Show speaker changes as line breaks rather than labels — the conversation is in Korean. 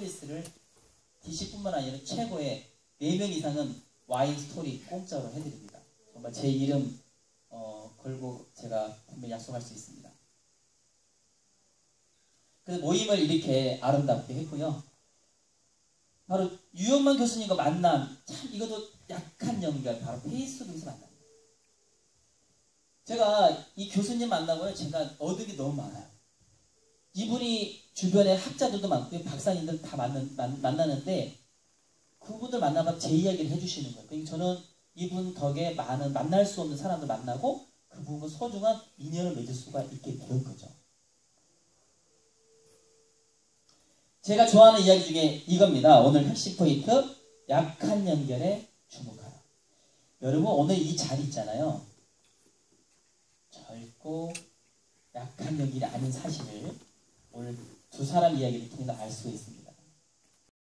서비스를 DC뿐만 아니라 최고의 4명 이상은 와인 스토리 공짜로 해드립니다. 정말 제 이름 어, 걸고 제가 분명히 약속할 수 있습니다. 그래서 모임을 이렇게 아름답게 했고요. 바로 유영만 교수님과 만남, 참 이것도 약한 연결, 바로 페이스북에서 만납니다. 제가 이 교수님 만나고요, 제가 얻은 게 너무 많아요. 이분이 주변에 학자들도 많고 박사님들 다 만나, 만, 만나는데 그분들 만나면 제 이야기를 해주시는 거예요. 그러니까 저는 이분 덕에 많은 만날 수 없는 사람들 만나고 그분과 소중한 인연을 맺을 수가 있게 된 거죠. 제가 좋아하는 이야기 중에 이겁니다. 오늘 핵심 포인트 약한 연결에 주목하라. 여러분 오늘 이 자리 있잖아요. 젊고 약한 연결이 아닌 사실을 두 사람 이야기를 통해 알수 있습니다.